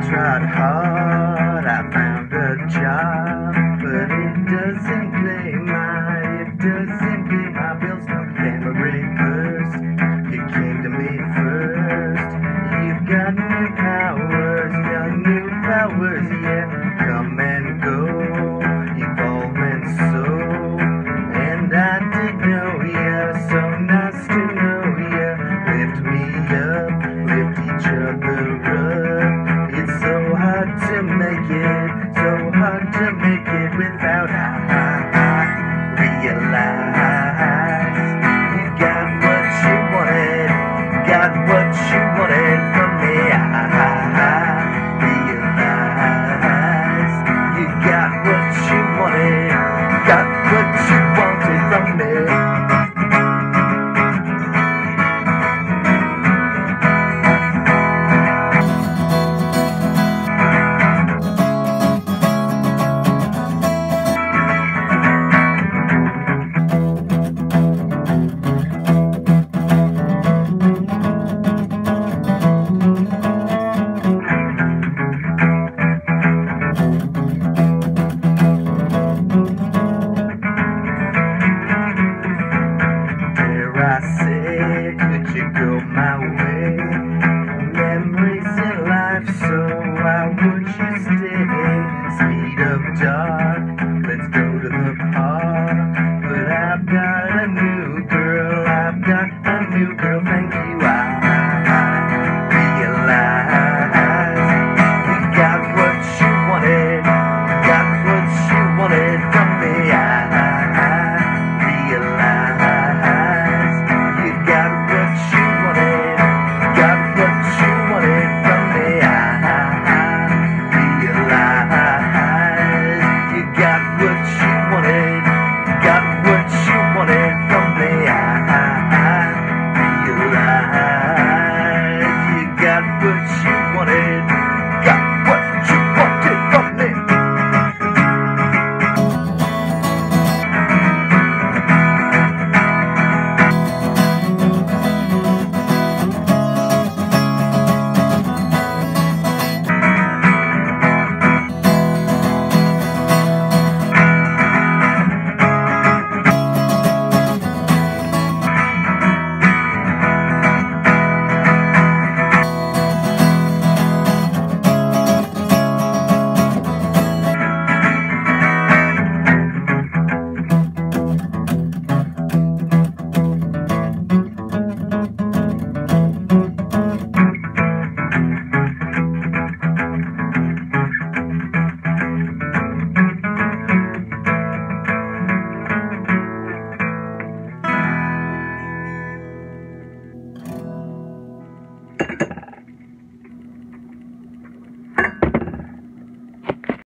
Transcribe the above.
I tried hard. but